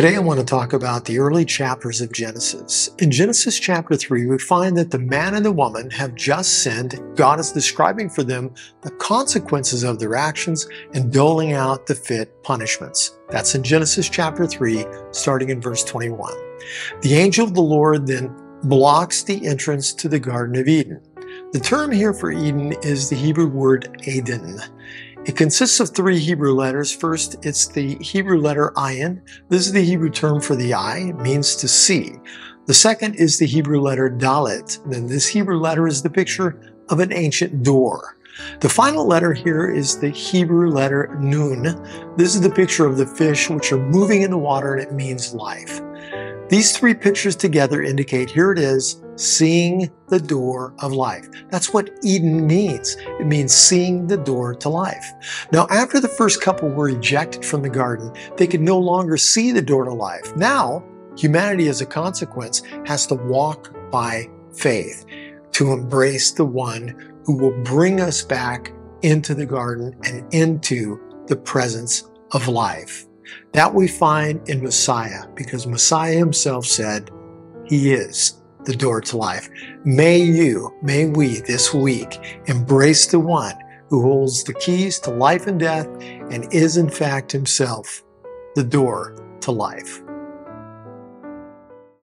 Today I want to talk about the early chapters of Genesis. In Genesis chapter 3, we find that the man and the woman have just sinned. God is describing for them the consequences of their actions and doling out the fit punishments. That's in Genesis chapter 3, starting in verse 21. The angel of the Lord then blocks the entrance to the Garden of Eden. The term here for Eden is the Hebrew word Eden. It consists of three Hebrew letters. First, it's the Hebrew letter ayin. This is the Hebrew term for the eye. It means to see. The second is the Hebrew letter dalet. Then this Hebrew letter is the picture of an ancient door. The final letter here is the Hebrew letter nun. This is the picture of the fish which are moving in the water and it means life. These three pictures together indicate here it is, seeing the door of life. That's what Eden means. It means seeing the door to life. Now, after the first couple were ejected from the garden, they could no longer see the door to life. Now, humanity as a consequence has to walk by faith to embrace the one who will bring us back into the garden and into the presence of life. That we find in Messiah because Messiah himself said, He is the door to life. May you, may we this week embrace the one who holds the keys to life and death and is in fact himself the door to life.